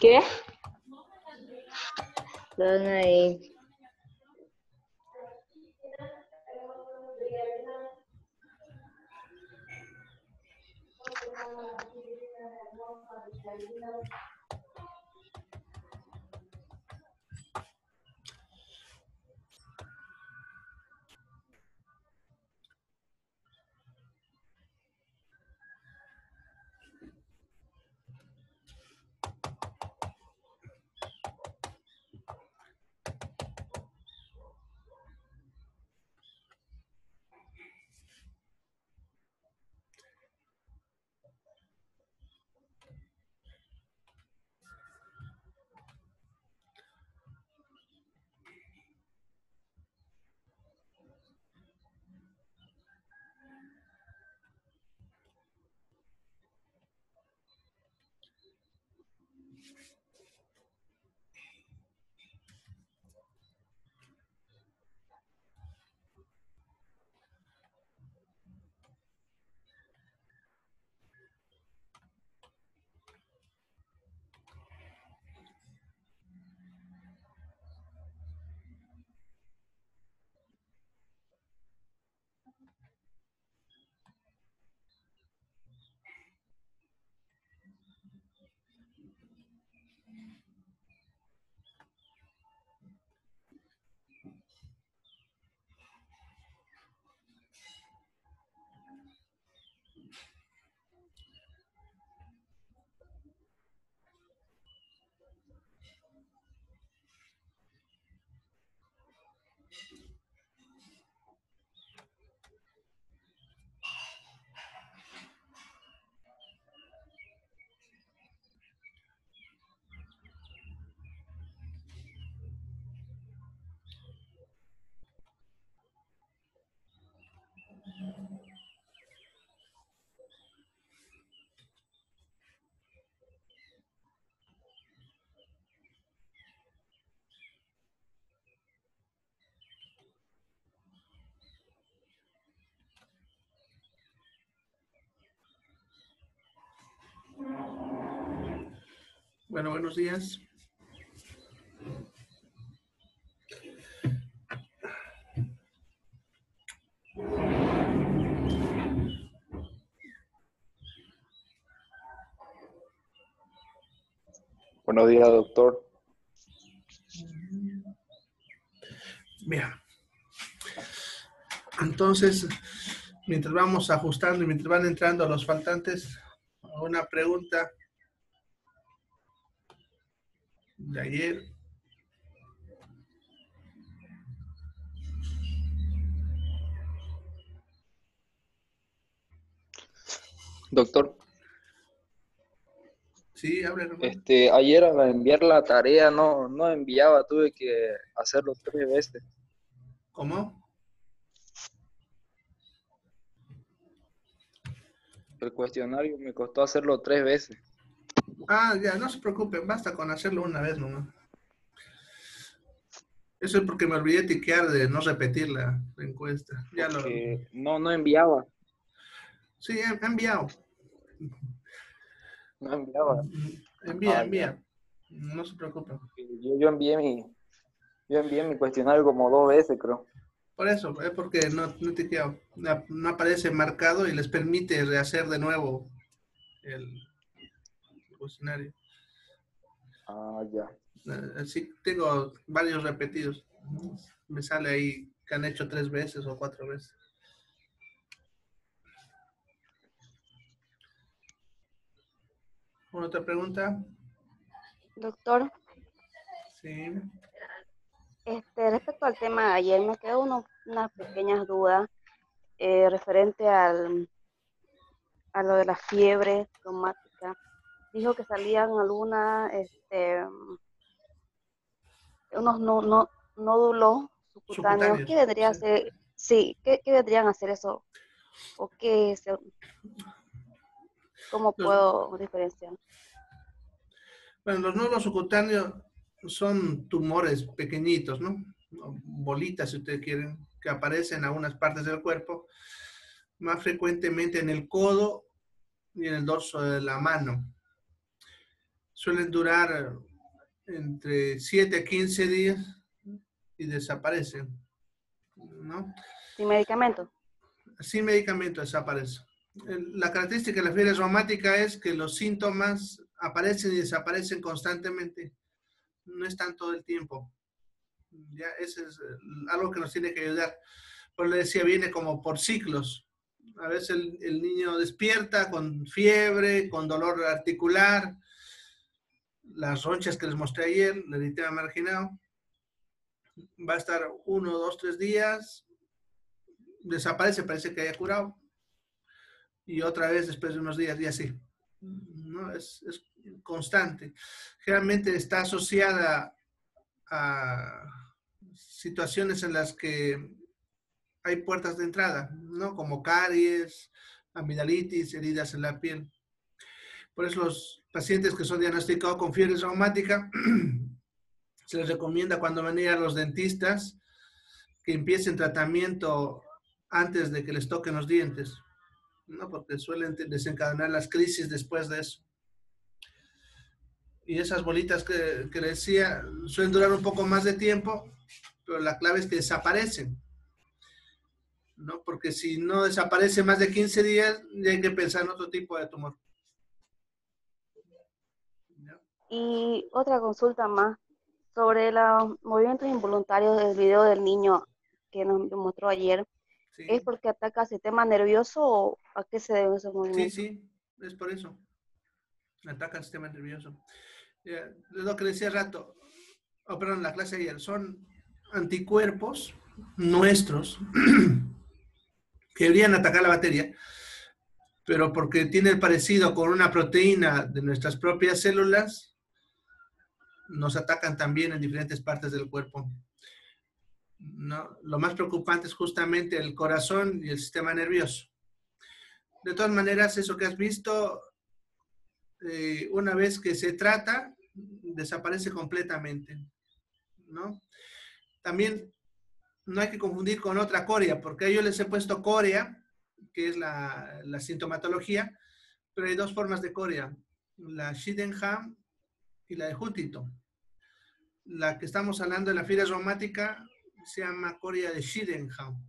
¿Qué? ¿Dónde ahí? Bueno, buenos días. Buenos días, doctor. Bien. Entonces, mientras vamos ajustando y mientras van entrando los faltantes, una pregunta de ayer. Doctor, Sí, habla, este, ayer al enviar la tarea no, no enviaba, tuve que hacerlo tres veces. ¿Cómo? El cuestionario me costó hacerlo tres veces. Ah, ya, no se preocupen, basta con hacerlo una vez nomás. Eso es porque me olvidé tiquear de no repetir la, la encuesta. Ya lo... no, no enviaba, Sí, he enviado. No enviaba. Envía, Ah, envía. No se preocupen. Yo, yo envié mi, yo envié mi cuestionario como dos veces, creo. Por eso, es porque no, no tiqueo. No, no aparece marcado y les permite rehacer de nuevo el cuestionario. Ah, ya. Eh, Así tengo varios repetidos. Me sale ahí que han hecho tres veces o cuatro veces. ¿Una otra pregunta? Doctor, Sí. este, respecto al tema de ayer, me quedó uno- unas pequeñas dudas eh, referente al, a lo de la fiebre reumática. Dijo que salían algunas, este, unos no, no- nódulos subcutáneos. ¿Qué vendría a ser? Sí, ¿qué, qué vendrían a hacer eso? ¿O qué se- ¿Cómo Los- puedo diferenciar? Bueno, los nódulos subcutáneos son tumores pequeñitos, ¿no? Bolitas, si ustedes quieren, que aparecen en algunas partes del cuerpo, más frecuentemente en el codo y en el dorso de la mano. Suelen durar entre 7 a 15 días y desaparecen, ¿no? ¿Sin medicamento? Sin medicamento desaparece. La característica de la fiebre reumática es que los síntomas aparecen y desaparecen constantemente. No están todo el tiempo. Ya, ese es eh, algo que nos tiene que ayudar. Pues le decía, viene como por ciclos. A veces el, el niño despierta con fiebre, con dolor articular, las ronchas que les mostré ayer, el eritema marginado. Va a estar uno, dos, tres días, desaparece, parece que haya curado. Y otra vez después de unos días y así. ¿no? Es, constante. Generalmente está asociada a situaciones en las que hay puertas de entrada, ¿no? Como caries, amigdalitis, heridas en la piel. Por eso los pacientes que son diagnosticados con fiebre reumática, se les recomienda cuando van a ir a los dentistas que empiecen tratamiento antes de que les toquen los dientes, ¿no? Porque suelen desencadenar las crisis después de eso. Y esas bolitas que, que decía suelen durar un poco más de tiempo, pero la clave es que desaparecen. ¿no? Porque si no desaparece más de 15 días, ya hay que pensar en otro tipo de tumor. Y otra consulta más sobre los movimientos involuntarios del video del niño que nos mostró ayer. Sí, ¿Es porque ataca el sistema nervioso o a qué se deben esos sí, movimientos? sí, es por eso. Ataca el sistema nervioso. Es lo que decía rato, oh, perdón, la clase de ayer, son anticuerpos nuestros que deberían atacar la bacteria, pero porque tiene el parecido con una proteína de nuestras propias células, nos atacan también en diferentes partes del cuerpo. ¿no? Lo más preocupante es justamente el corazón y el sistema nervioso. De todas maneras, eso que has visto, eh, una vez que se trata, desaparece completamente. ¿no? También no hay que confundir con otra coria, porque yo les he puesto coria, que es la, sintomatología, pero hay dos formas de coria, la Sydenham y la de Huntington. La que estamos hablando de la fiebre reumática se llama coria de Sydenham,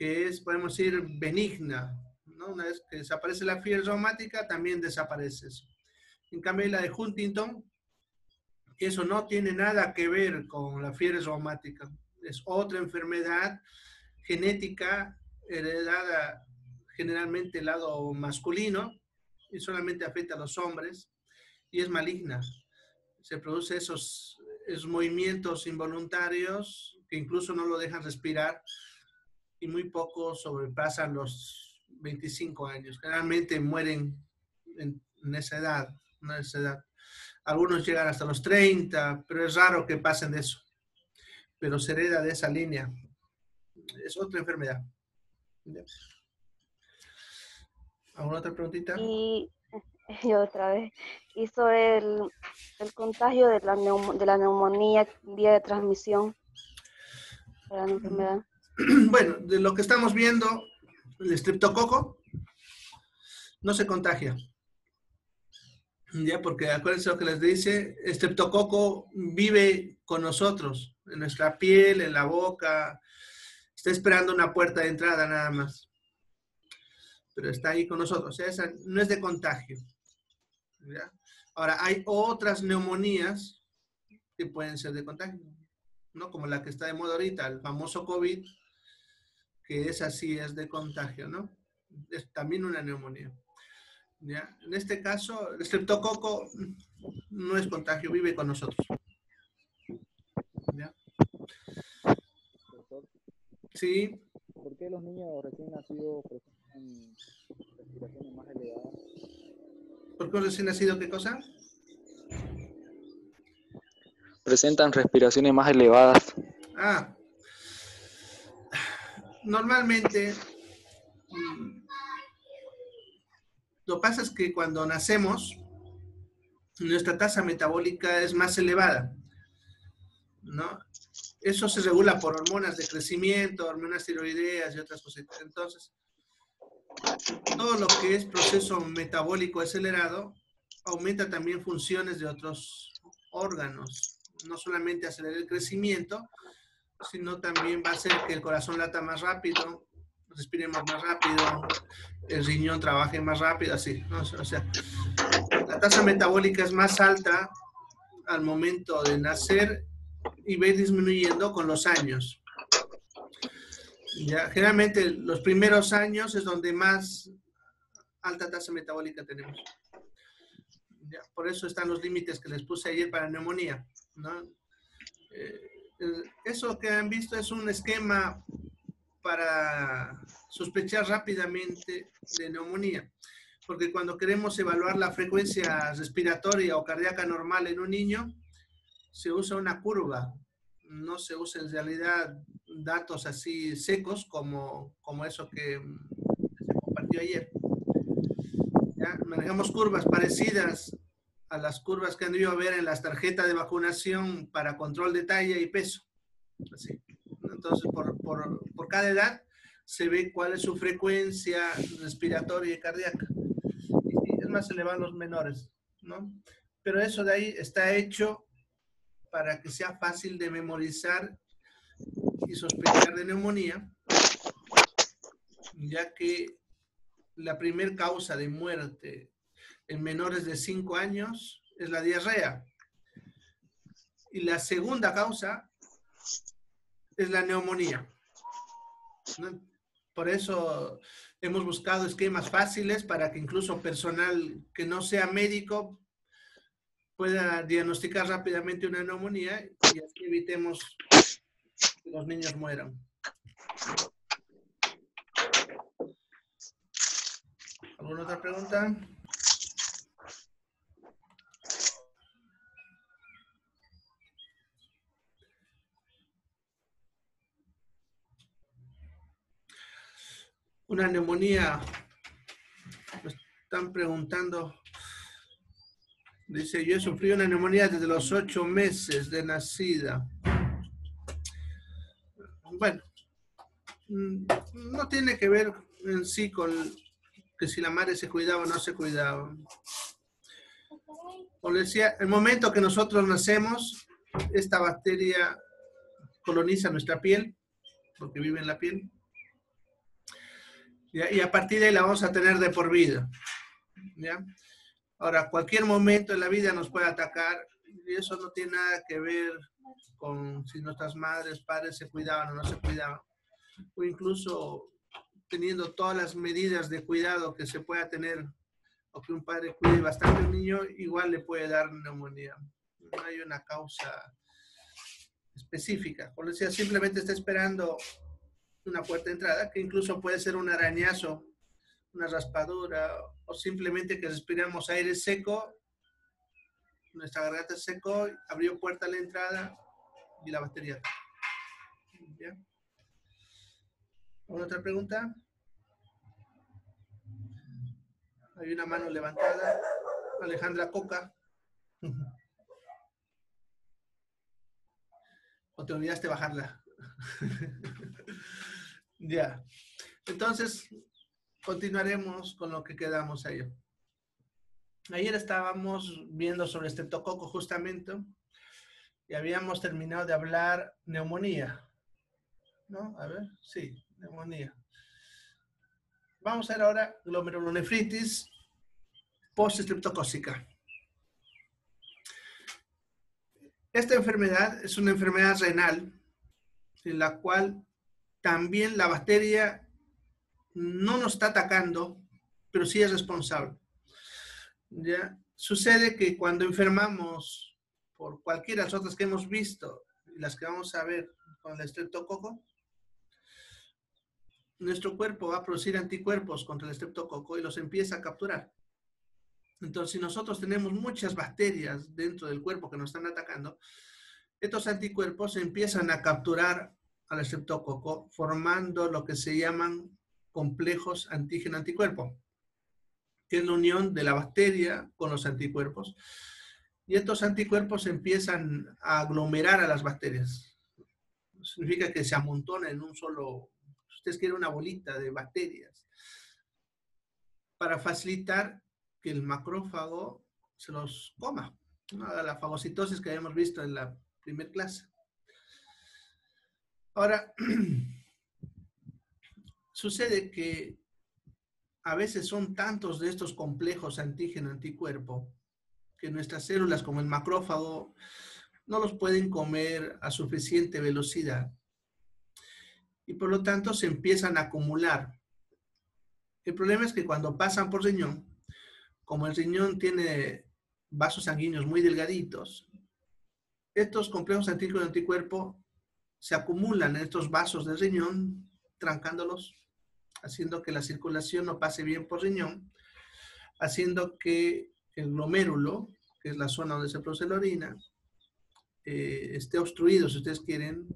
que es, podemos decir, benigna. ¿no? Una vez que desaparece la fiebre reumática, también desaparece eso. En cambio, la de Huntington, eso no tiene nada que ver con la fiebre reumática. Es otra enfermedad genética heredada generalmente el lado masculino y solamente afecta a los hombres y es maligna. Se produce esos, esos movimientos involuntarios que incluso no lo dejan respirar y muy pocos sobrepasan los 25 años. Generalmente mueren en, en esa edad, en esa edad. Algunos llegan hasta los 30, pero es raro que pasen de eso. Pero se hereda de esa línea. Es otra enfermedad. ¿Alguna otra preguntita? Y, y otra vez, y sobre el, el contagio de la, de la neumonía, vía de transmisión para la enfermedad. Bueno, de lo que estamos viendo, el estreptococo no se contagia. Ya, porque acuérdense lo que les dice, estreptococo vive con nosotros, en nuestra piel, en la boca, está esperando una puerta de entrada nada más. Pero está ahí con nosotros, o sea, esa no es de contagio. ¿ya? Ahora, hay otras neumonías que pueden ser de contagio, ¿no? Como la que está de moda ahorita, el famoso COVID, que esa sí es de contagio, ¿no? Es también una neumonía. ¿ya? En este caso, el estreptococo no es contagio, vive con nosotros. ¿ya? Sí, ¿por qué los niños recién nacidos presentan respiraciones más elevadas? ¿por qué recién nacido qué cosa? Presentan respiraciones más elevadas. Ah, normalmente mm, lo que pasa es que cuando nacemos, nuestra tasa metabólica es más elevada, ¿no? Eso se regula por hormonas de crecimiento, hormonas tiroideas y otras cositas. Entonces, todo lo que es proceso metabólico acelerado aumenta también funciones de otros órganos. No solamente acelera el crecimiento, sino también va a hacer que el corazón lata más rápido, respiremos más rápido, el riñón trabaje más rápido, así. O sea, la tasa metabólica es más alta al momento de nacer y va disminuyendo con los años. Ya, generalmente los primeros años es donde más alta tasa metabólica tenemos. Por eso están los límites que les puse ayer para neumonía. ¿no? Eh, eso que han visto es un esquema para sospechar rápidamente de neumonía. Porque cuando queremos evaluar la frecuencia respiratoria o cardíaca normal en un niño, se usa una curva. No se usa en realidad datos así secos como, como eso que se compartió ayer. ¿Ya? Manejamos curvas parecidas a las curvas que han debido ver en las tarjetas de vacunación para control de talla y peso. Así. Entonces, por, por, por cada edad se ve cuál es su frecuencia respiratoria y cardíaca. Y es más elevada los menores, ¿no? Pero eso de ahí está hecho para que sea fácil de memorizar y sospechar de neumonía, ya que la primer causa de muerte en menores de 5 años es la diarrea. Y la segunda causa es la neumonía. Por eso hemos buscado esquemas fáciles para que incluso personal que no sea médico pueda diagnosticar rápidamente una neumonía y así evitemos que los niños mueran. ¿Alguna otra pregunta? Una neumonía, me están preguntando, dice, yo he sufrido una neumonía desde los ocho meses de nacida. Bueno, mm, no tiene que ver en sí con que si la madre se cuidaba o no se cuidaba. Como decía, el momento que nosotros nacemos, esta bacteria coloniza nuestra piel, porque vive en la piel. ¿Ya? Y a partir de ahí la vamos a tener de por vida. ¿ya? Ahora, cualquier momento en la vida nos puede atacar y eso no tiene nada que ver con si nuestras madres, padres se cuidaban o no se cuidaban, o incluso teniendo todas las medidas de cuidado que se pueda tener o que un padre cuide bastante a un niño, igual le puede dar neumonía. No hay una causa específica. Por decía, simplemente está esperando una puerta de entrada, que incluso puede ser un arañazo, una raspadura, o simplemente que respiramos aire seco, nuestra garganta secó, abrió puerta a la entrada y la batería. Otra pregunta? Hay una mano levantada. Alejandra Coca. ¿O te olvidaste bajarla? ya. Entonces, continuaremos con lo que quedamos ayer. Ayer estábamos viendo sobre este tococo justamente y habíamos terminado de hablar neumonía. ¿No? A ver, sí, neumonía. Vamos a ver ahora glomerulonefritis post-estreptocócica. Esta enfermedad es una enfermedad renal en la cual también la bacteria no nos está atacando, pero sí es responsable. ¿Ya? Sucede que cuando enfermamos por cualquiera de las otras que hemos visto las que vamos a ver con el estreptococo, nuestro cuerpo va a producir anticuerpos contra el estreptococo y los empieza a capturar. Entonces, si nosotros tenemos muchas bacterias dentro del cuerpo que nos están atacando, estos anticuerpos empiezan a capturar al estreptococo formando lo que se llaman complejos antígeno-anticuerpo, que es la unión de la bacteria con los anticuerpos. Y estos anticuerpos empiezan a aglomerar a las bacterias. Significa que se amontonan en un solo, ustedes quieren una bolita de bacterias, para facilitar que el macrófago se los coma. La fagocitosis que habíamos visto en la primera clase. Ahora, sucede que a veces son tantos de estos complejos antígeno-anticuerpo que nuestras células como el macrófago no los pueden comer a suficiente velocidad y por lo tanto se empiezan a acumular. El problema es que cuando pasan por riñón, como el riñón tiene vasos sanguíneos muy delgaditos, estos complejos antígenos anticuerpo se acumulan en estos vasos del riñón, trancándolos, haciendo que la circulación no pase bien por riñón, haciendo que el glomérulo, que es la zona donde se produce la orina, eh, esté obstruido, si ustedes quieren,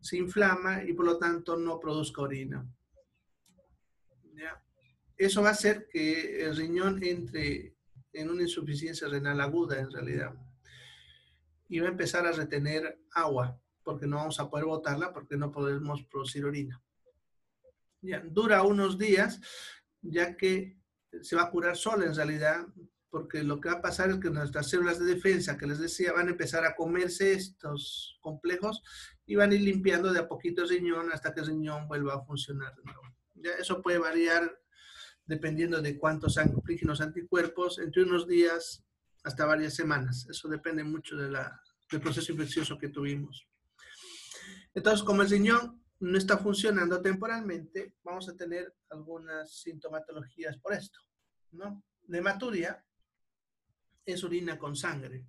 se inflama y por lo tanto no produzca orina. Eso va a hacer que el riñón entre en una insuficiencia renal aguda en realidad. Y va a empezar a retener agua, porque no vamos a poder botarla, porque no podemos producir orina. Ya, dura unos días, ya que se va a curar sola en realidad, porque lo que va a pasar es que nuestras células de defensa, que les decía, van a empezar a comerse estos complejos y van a ir limpiando de a poquito el riñón hasta que el riñón vuelva a funcionar de nuevo. Ya, eso puede variar dependiendo de cuántos antígenos anticuerpos, entre unos días hasta varias semanas. Eso depende mucho de la, del proceso infeccioso que tuvimos. Entonces, como el riñón no está funcionando temporalmente, vamos a tener algunas sintomatologías por esto. ¿no? Nematuria es orina con sangre.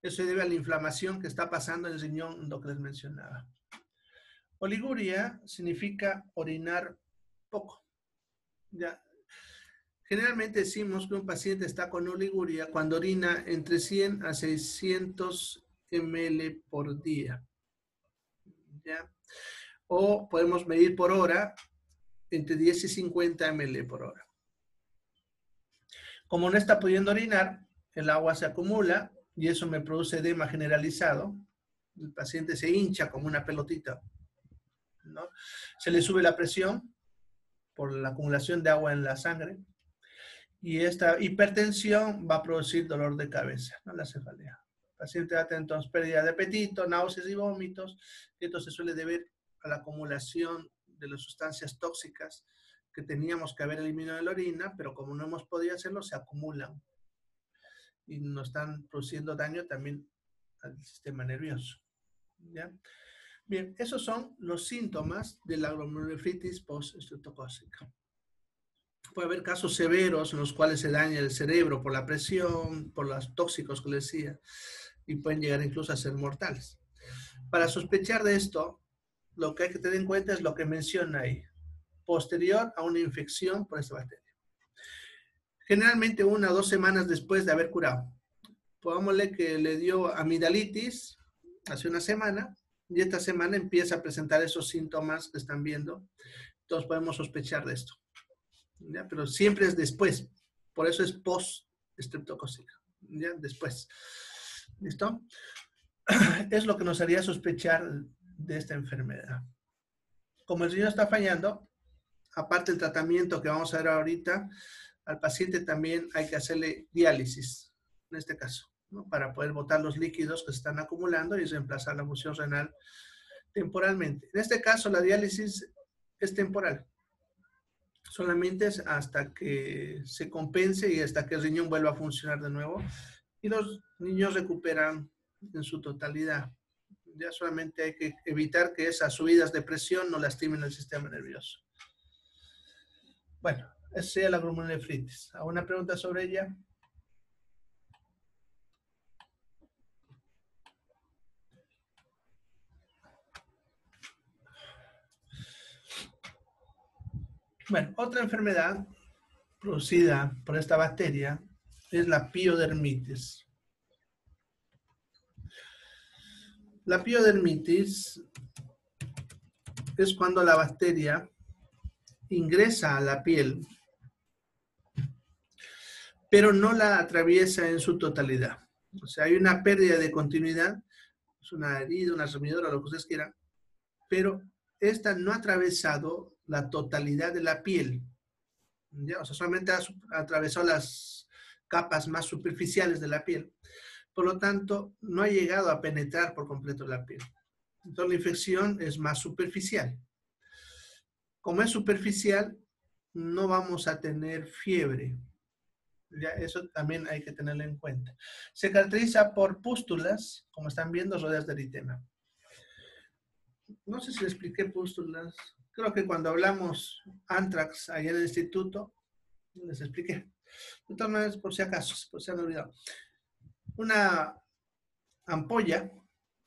Eso se debe a la inflamación que está pasando en el riñón, lo que les mencionaba. Oliguria significa orinar poco. Generalmente decimos que un paciente está con oliguria cuando orina entre 100 a 600 ml por día. O podemos medir por hora entre 10 y 50 ml por hora. Como no está pudiendo orinar, el agua se acumula y eso me produce edema generalizado. El paciente se hincha como una pelotita. ¿no? Se le sube la presión por la acumulación de agua en la sangre. Y esta hipertensión va a producir dolor de cabeza, ¿no? la cefalea. Paciente va a tener entonces pérdida de apetito, náuseas y vómitos. Y esto se suele deber a la acumulación de las sustancias tóxicas que teníamos que haber eliminado de la orina, pero como no hemos podido hacerlo, se acumulan y nos están produciendo daño también al sistema nervioso. ¿ya? Bien, esos son los síntomas de la glomerulonefritis post-estreptocócica. Puede haber casos severos en los cuales se daña el cerebro por la presión, por los tóxicos que les decía, y pueden llegar incluso a ser mortales. Para sospechar de esto, lo que hay que tener en cuenta es lo que menciona ahí, posterior a una infección por esta bacteria. Generalmente una o dos semanas después de haber curado. Pongámosle que le dio amidalitis hace una semana y esta semana empieza a presentar esos síntomas que están viendo. Entonces podemos sospechar de esto. ¿ya? Pero siempre es después. Por eso es post-estreptocócica. Después. ¿Listo? Es lo que nos haría sospechar de esta enfermedad. Como el riñón está fallando, aparte del tratamiento que vamos a ver ahorita, al paciente también hay que hacerle diálisis, en este caso, ¿no? para poder botar los líquidos que se están acumulando y reemplazar la función renal temporalmente. En este caso, la diálisis es temporal. Solamente es hasta que se compense y hasta que el riñón vuelva a funcionar de nuevo y los niños recuperan en su totalidad. Ya solamente hay que evitar que esas subidas de presión no lastimen el sistema nervioso. Bueno, esa sería la glomerulonefritis. ¿Alguna pregunta sobre ella? Bueno, otra enfermedad producida por esta bacteria es la piodermitis. La piodermitis es cuando la bacteria ingresa a la piel, pero no la atraviesa en su totalidad. O sea, hay una pérdida de continuidad, es una herida, una sumidora, lo que ustedes quieran, pero esta no ha atravesado la totalidad de la piel. ¿ya? O sea, solamente ha atravesado las capas más superficiales de la piel. Por lo tanto, no ha llegado a penetrar por completo la piel. Entonces, la infección es más superficial. Como es superficial, no vamos a tener fiebre. Ya, eso también hay que tenerlo en cuenta. Se caracteriza por pústulas, como están viendo, rodeadas de eritema. No sé si le expliqué pústulas. Creo que cuando hablamos antrax allá en el instituto, les expliqué. De todas maneras, por si acaso, por si han olvidado. Una ampolla,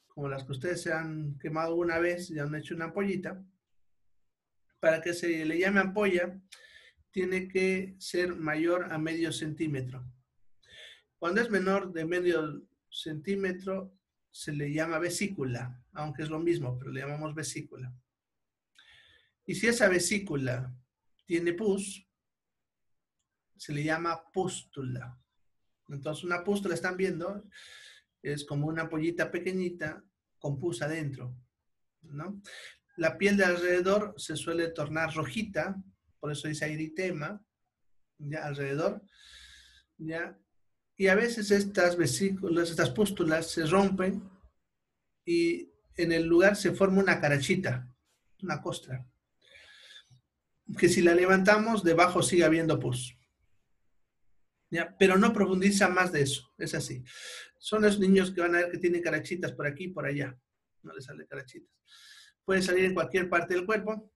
como las que ustedes se han quemado una vez y han hecho una ampollita, para que se le llame ampolla, tiene que ser mayor a medio centímetro. Cuando es menor de medio centímetro, se le llama vesícula, aunque es lo mismo, pero le llamamos vesícula. Y si esa vesícula tiene pus, se le llama pústula. Entonces, una pústula, están viendo, es como una pollita pequeñita con pus adentro, ¿no? La piel de alrededor se suele tornar rojita, por eso dice eritema, ya alrededor, ya. Y a veces estas vesículas, estas pústulas se rompen y en el lugar se forma una carachita, una costra, que si la levantamos, debajo sigue habiendo pus. Pero no profundiza más de eso, es así. Son los niños que van a ver que tienen carachitas por aquí y por allá. No les sale carachitas. Puede salir en cualquier parte del cuerpo,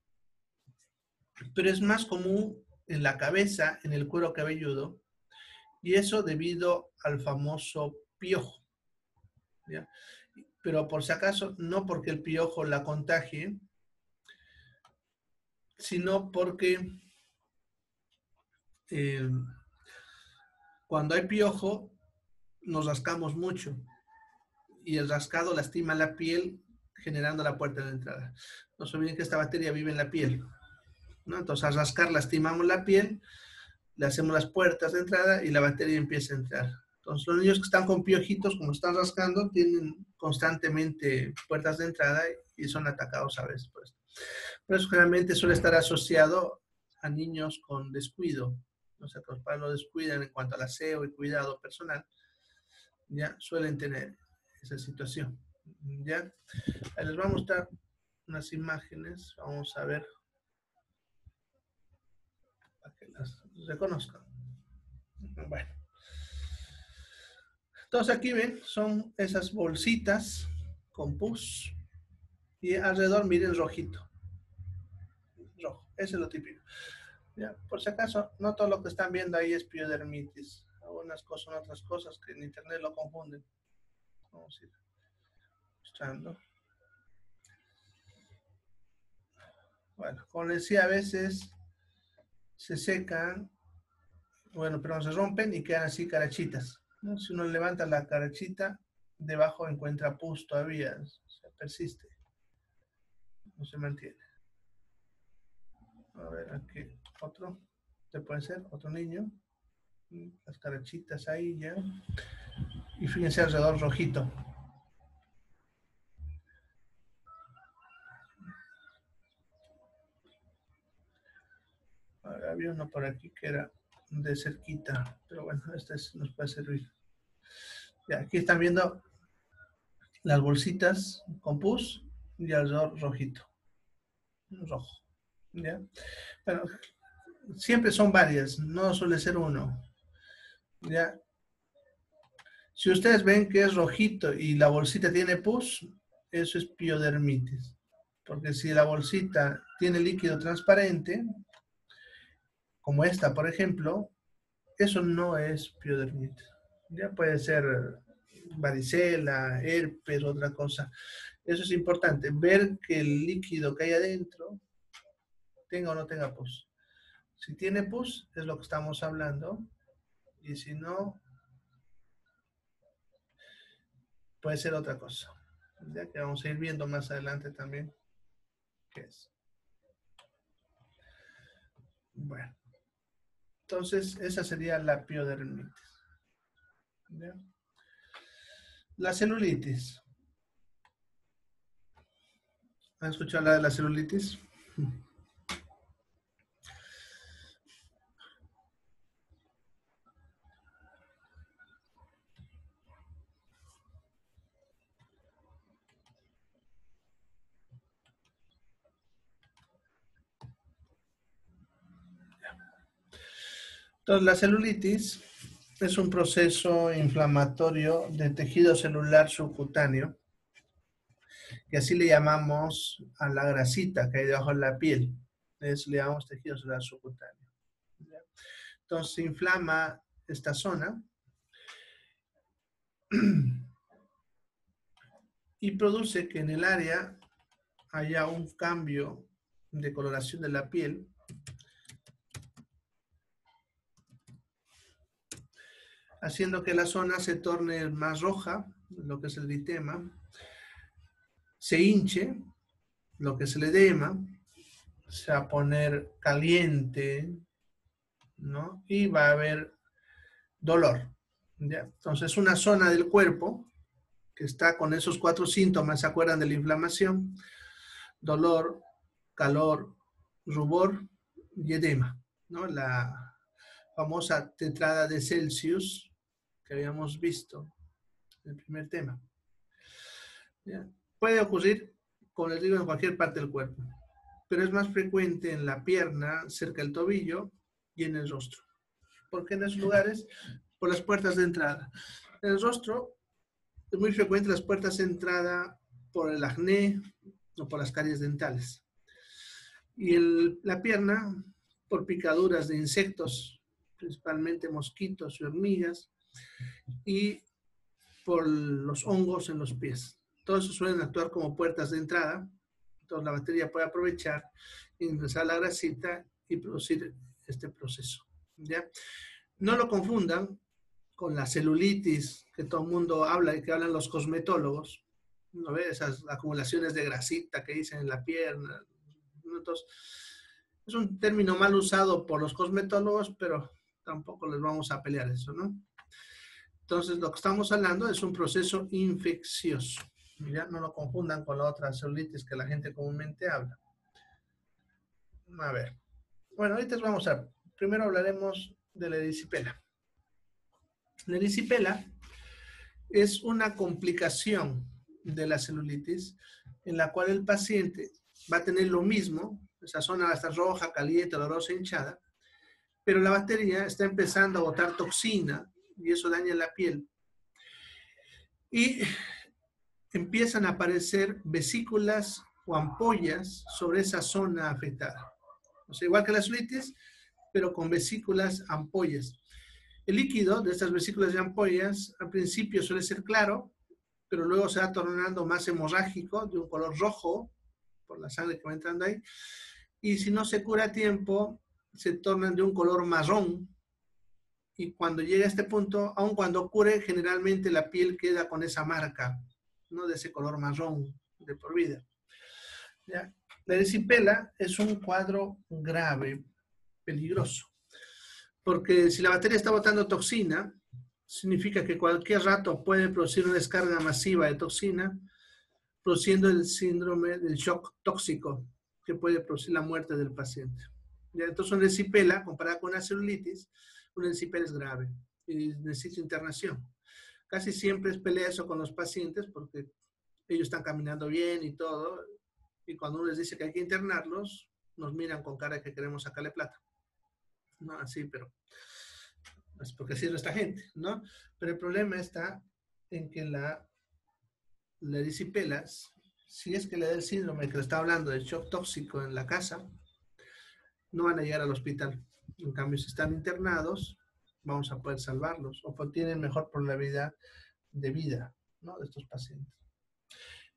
pero es más común en la cabeza, en el cuero cabelludo, y eso debido al famoso piojo. Pero por si acaso, no porque el piojo la contagie, sino porque eh, cuando hay piojo, nos rascamos mucho y el rascado lastima la piel generando la puerta de entrada. No se olviden que esta bacteria vive en la piel. ¿no? Entonces, al rascar, lastimamos la piel, le hacemos las puertas de entrada y la bacteria empieza a entrar. Entonces, los niños que están con piojitos, como están rascando, tienen constantemente puertas de entrada y son atacados a veces por eso, generalmente suele estar asociado a niños con descuido. O sea, los padres lo descuidan en cuanto al aseo y cuidado personal. Ya suelen tener esa situación. ¿Ya? Les voy a mostrar unas imágenes. Vamos a ver para que las reconozcan. Bueno. Entonces aquí ven, son esas bolsitas con pus y alrededor miren rojito. Rojo, ese es lo típico. Por si acaso, no todo lo que están viendo ahí es piodermitis. Algunas cosas son otras cosas que en internet lo confunden. Vamos a ir mostrando. Bueno, como les decía, a veces se secan, bueno, pero se rompen y quedan así carachitas. ¿no? Si uno levanta la carachita, debajo encuentra pus todavía, se persiste, no se mantiene. A ver, aquí otro, ¿te puede ser? Otro niño. Las carachitas ahí ya. Y fíjense alrededor rojito. Ahora, había uno por aquí que era de cerquita, pero bueno, este es- nos puede servir. Ya, aquí están viendo las bolsitas con pus y alrededor rojito. Rojo. ¿Ya? Pero siempre son varias, no suele ser uno. ¿Ya? Si ustedes ven que es rojito y la bolsita tiene pus, eso es piodermitis. Porque si la bolsita tiene líquido transparente, como esta, por ejemplo, eso no es piodermitis. Ya puede ser varicela, herpes, otra cosa. Eso es importante, ver que el líquido que hay adentro tenga o no tenga pus. Si tiene pus, es lo que estamos hablando. Y si no, puede ser otra cosa. Ya que vamos a ir viendo más adelante también qué es. Bueno. Entonces, esa sería la piodermitis. ¿Ya? La celulitis. ¿Han escuchado hablar de la celulitis? Entonces, la celulitis es un proceso inflamatorio de tejido celular subcutáneo, que así le llamamos a la grasita que hay debajo de la piel. Eso le llamamos tejido celular subcutáneo. Entonces, se inflama esta zona y produce que en el área haya un cambio de coloración de la piel haciendo que la zona se torne más roja, lo que es el eritema, se hinche, lo que es el edema, se va a poner caliente, ¿no? Y va a haber dolor. ¿ya? Entonces, una zona del cuerpo que está con esos cuatro síntomas, ¿se acuerdan de la inflamación? Dolor, calor, rubor y edema, ¿no? La famosa tetrada de Celsius que habíamos visto en el primer tema. ¿Ya? Puede ocurrir, como les digo, en cualquier parte del cuerpo, pero es más frecuente en la pierna, cerca del tobillo y en el rostro. ¿Por qué en esos lugares? Por las puertas de entrada. En el rostro es muy frecuente las puertas de entrada por el acné o por las caries dentales. Y el- la pierna por picaduras de insectos, principalmente mosquitos y hormigas, y por los hongos en los pies. Todos esos suelen actuar como puertas de entrada. Entonces la bacteria puede aprovechar, ingresar la grasita y producir este proceso. ¿ya? No lo confundan con la celulitis que todo el mundo habla y que hablan los cosmetólogos. ¿No ve? Esas acumulaciones de grasita que dicen en la pierna. Entonces, es un término mal usado por los cosmetólogos, pero tampoco les vamos a pelear eso, ¿no? Entonces, lo que estamos hablando es un proceso infeccioso. Ya no lo confundan con la otra celulitis que la gente comúnmente habla. A ver. Bueno, ahorita vamos a... Primero hablaremos de la erisipela. La erisipela es una complicación de la celulitis en la cual el paciente va a tener lo mismo, esa zona va a estar roja, caliente, dolorosa, hinchada, pero la bacteria está empezando a botar toxina y eso daña la piel. Y empiezan a aparecer vesículas o ampollas sobre esa zona afectada. O sea, igual que la celulitis, pero con vesículas ampollas. El líquido de estas vesículas y ampollas al principio suele ser claro, pero luego se va tornando más hemorrágico, de un color rojo, por la sangre que va entrando ahí. Y si no se cura a tiempo, se tornan de un color marrón. Y cuando llega a este punto, aun cuando cure, generalmente la piel queda con esa marca, ¿no? De ese color marrón de por vida. La erisipela es un cuadro grave, peligroso, porque si la bacteria está botando toxina, significa que cualquier rato puede producir una descarga masiva de toxina, produciendo el síndrome del shock tóxico, que puede producir la muerte del paciente. Entonces, una erisipela, comparada con una celulitis, una es grave y necesita internación. Casi siempre es pelea eso con los pacientes porque ellos están caminando bien y todo, y cuando uno les dice que hay que internarlos, nos miran con cara que queremos sacarle plata. No, así, pero es porque así es nuestra gente, ¿no? Pero el problema está en que la, la erisipelas, si es que le da el síndrome que le está hablando de shock tóxico en la casa, no van a llegar al hospital. En cambio, si están internados, vamos a poder salvarlos o tienen mejor probabilidad de vida. De estos pacientes.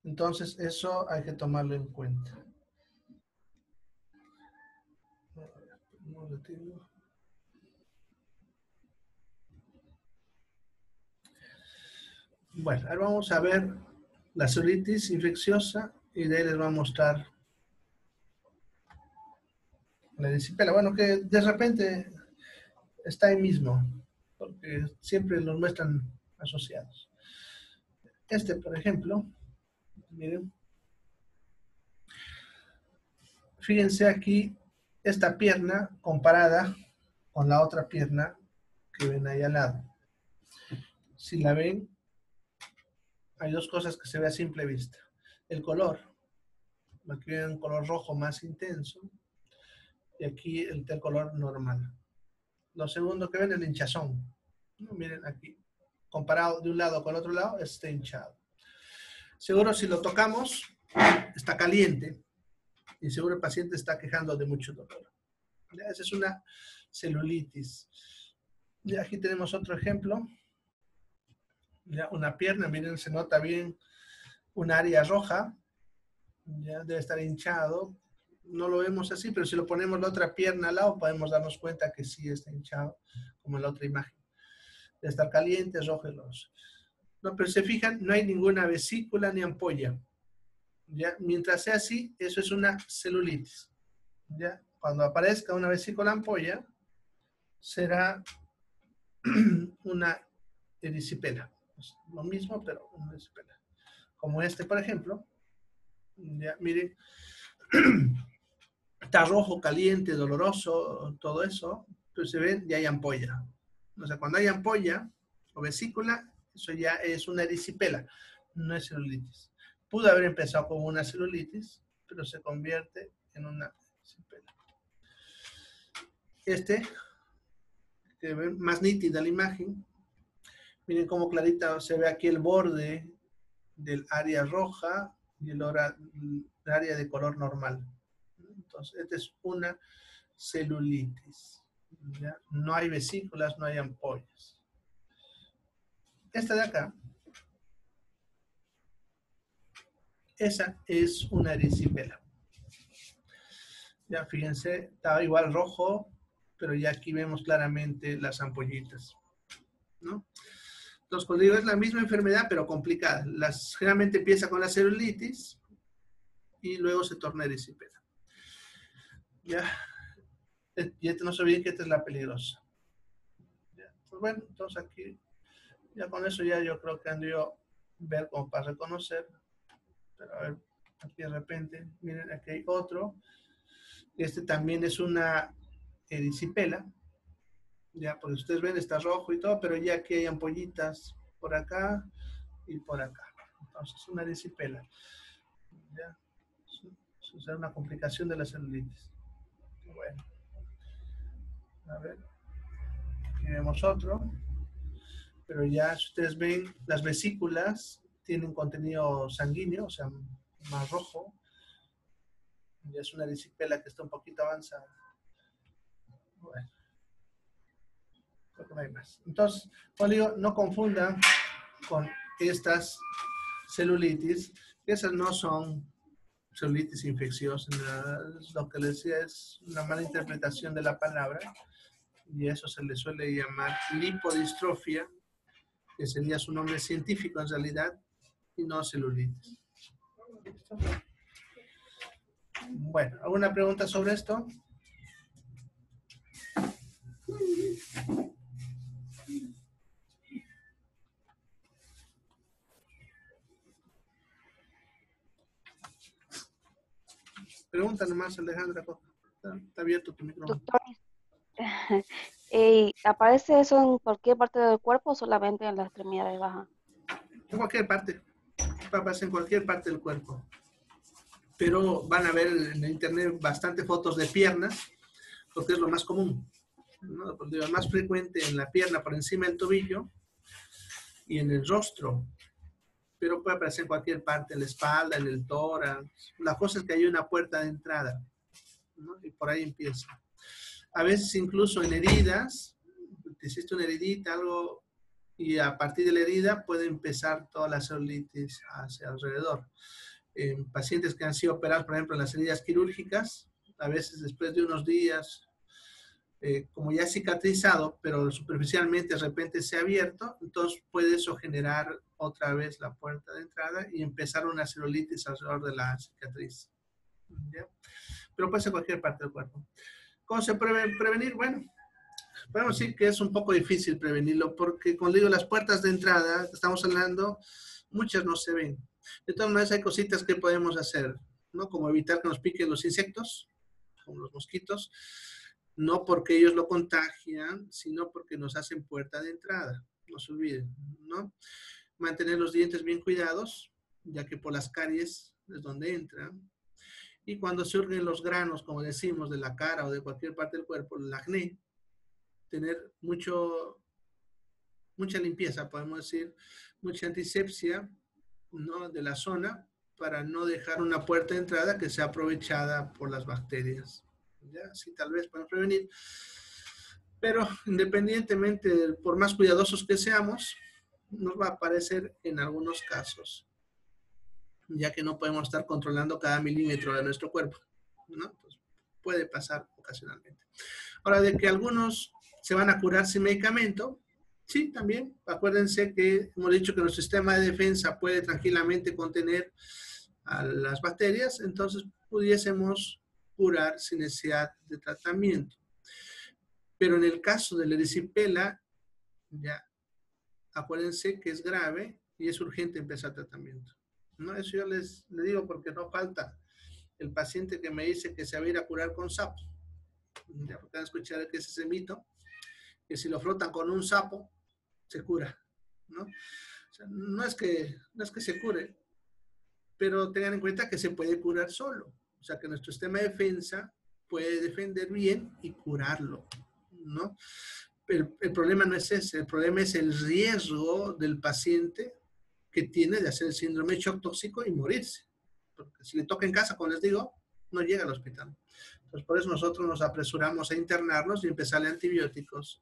Entonces, eso hay que tomarlo en cuenta. Bueno, ahora vamos a ver la celulitis infecciosa y de ahí les voy a mostrar la disipela. Bueno, que de repente está ahí mismo, porque siempre los muestran asociados. Este, por ejemplo, Miren. Fíjense aquí esta pierna comparada con la otra pierna que ven ahí al lado. Si la ven, hay dos cosas que se ve a simple vista. El color. Aquí hay un color rojo más intenso y aquí el, color normal. Lo segundo que ven es el hinchazón. Miren aquí, comparado de un lado con el otro lado, está hinchado. Seguro si lo tocamos, está caliente y seguro el paciente está quejando de mucho dolor. Esa es una celulitis. Y aquí tenemos otro ejemplo. Ya, una pierna, miren, se nota bien un área roja. Ya debe estar hinchado. No lo vemos así, pero si lo ponemos la otra pierna al lado, podemos darnos cuenta que sí está hinchado, como en la otra imagen. Debe estar caliente, rojo y. No, pero se fijan, no hay ninguna vesícula ni ampolla. ¿ya? Mientras sea así, eso es una celulitis. ¿ya? Cuando aparezca una vesícula ampolla, será una erisipela. lo mismo, pero una erisipela. Como este, por ejemplo. Ya, miren, está rojo, caliente, doloroso, todo eso, pero se ven y hay ampolla. O sea, cuando hay ampolla o vesícula, eso ya es una erisipela, no es celulitis. Pudo haber empezado como una celulitis, pero se convierte en una erisipela. Este, que ve más nítida la imagen, miren cómo clarita se ve aquí el borde del área roja y el, área de color normal. Entonces, esta es una celulitis. No hay vesículas, no hay ampollas. Esta de acá, esa es una erisipela. Ya fíjense, estaba igual rojo, pero ya aquí vemos claramente las ampollitas. ¿no? Entonces, cuando digo es la misma enfermedad, pero complicada. Generalmente empieza con la celulitis y luego se torna erisipela. Ya, ya no olviden que esta es la peligrosa. Pues bueno, entonces aquí ya con eso ya yo creo que han a ver como para reconocer. Pero a ver, aquí de repente, miren, aquí hay otro. Este también es una erisipela. Ya, porque ustedes ven, está rojo y todo, pero ya aquí hay ampollitas por acá y por acá. Entonces, es una erisipela. Ya, es una complicación de la celulitis. Bueno. A otro. Pero ya, si ustedes ven, las vesículas tienen contenido sanguíneo, o sea, más rojo. Ya es una erisipela que está un poquito avanzada. Bueno. Creo que no hay más. Entonces, no confundan con estas celulitis. Esas no son celulitis infecciosa. Lo que les decía es una mala interpretación de la palabra. Y eso se le suele llamar lipodistrofia, que sería su nombre científico en realidad, y no celulitis. Bueno, ¿alguna pregunta sobre esto? Pregunta nomás, Alejandra. Está, está abierto tu micrófono. Doctor, eh, ¿aparece eso en cualquier parte del cuerpo o solamente en la extremidad baja? En cualquier parte. Va a aparecer en cualquier parte del cuerpo. Pero van a ver en internet bastante fotos de piernas, porque es lo más común. ¿no? Lo más frecuente en la pierna por encima del tobillo y en el rostro. Pero puede aparecer en cualquier parte, en la espalda, en el tórax. La cosa es que hay una puerta de entrada. ¿no? Y por ahí empieza. A veces incluso en heridas, te hiciste una heridita, algo, y a partir de la herida puede empezar toda la celulitis hacia alrededor. En pacientes que han sido operados, por ejemplo, en las heridas quirúrgicas, a veces después de unos días, eh, como ya cicatrizado, pero superficialmente de repente se ha abierto, entonces puede eso generar otra vez la puerta de entrada y empezar una celulitis alrededor de la cicatriz. ¿Ya? Pero puede ser cualquier parte del cuerpo. ¿Cómo se puede prevenir? Bueno, podemos decir que es un poco difícil prevenirlo porque, como digo, las puertas de entrada estamos hablando, muchas no se ven. De todas maneras, hay cositas que podemos hacer, ¿no? Como evitar que nos piquen los insectos, como los mosquitos, no porque ellos lo contagian, sino porque nos hacen puerta de entrada. No se olviden, ¿no? Mantener los dientes bien cuidados, ya que por las caries es donde entran. Y cuando surgen los granos, como decimos, de la cara o de cualquier parte del cuerpo, el acné, tener mucho, mucha limpieza, podemos decir, mucha antisepsia ¿no? de la zona para no dejar una puerta de entrada que sea aprovechada por las bacterias. ¿Ya? Sí, tal vez podemos prevenir. Pero independientemente, de- por más cuidadosos que seamos, nos va a aparecer en algunos casos, ya que no podemos estar controlando cada milímetro de nuestro cuerpo. ¿no? Pues puede pasar ocasionalmente. Ahora, de que algunos se van a curar sin medicamento, sí, también. Acuérdense que hemos dicho que nuestro sistema de defensa puede tranquilamente contener a las bacterias, entonces pudiésemos curar sin necesidad de tratamiento. Pero en el caso de la erisipela, ya acuérdense que es grave y es urgente empezar tratamiento. No, eso yo les, digo porque no falta el paciente que me dice que se va a ir a curar con sapo. Ya, porque van a escuchar que es ese mito, que si lo frotan con un sapo, se cura, ¿no? No, es que, no es que se cure, pero tengan en cuenta que se puede curar solo. O sea, que nuestro sistema de defensa puede defender bien y curarlo, ¿no? El, problema no es ese, el problema es el riesgo del paciente que tiene de hacer el síndrome de shock tóxico y morirse. Porque si le toca en casa, como les digo, no llega al hospital. Entonces, por eso nosotros nos apresuramos a internarnos y empezarle antibióticos,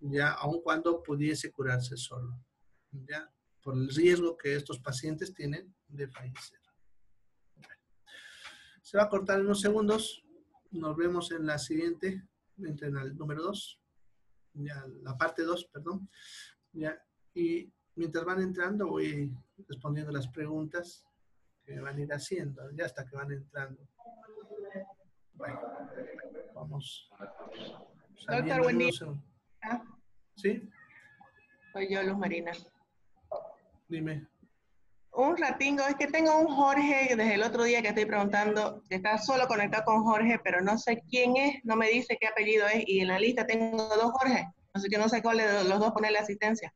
ya, aun cuando pudiese curarse solo, ya, por el riesgo que estos pacientes tienen de fallecer. Se va a cortar en unos segundos. Nos vemos en la siguiente, en el número 2, ya, la parte 2, perdón. Ya, y mientras van entrando, voy respondiendo las preguntas que van a ir haciendo, ya hasta que van entrando. Bueno, vamos. saliendo buen en día. Ah, ¿Sí? Soy yo, Luz Marina. Dime. Un ratingo, es que tengo un Jorge desde el otro día que estoy preguntando, está solo conectado con Jorge, pero no sé quién es, no me dice qué apellido es, y en la lista tengo dos Jorge, así que no sé cuál de los dos ponerle asistencia.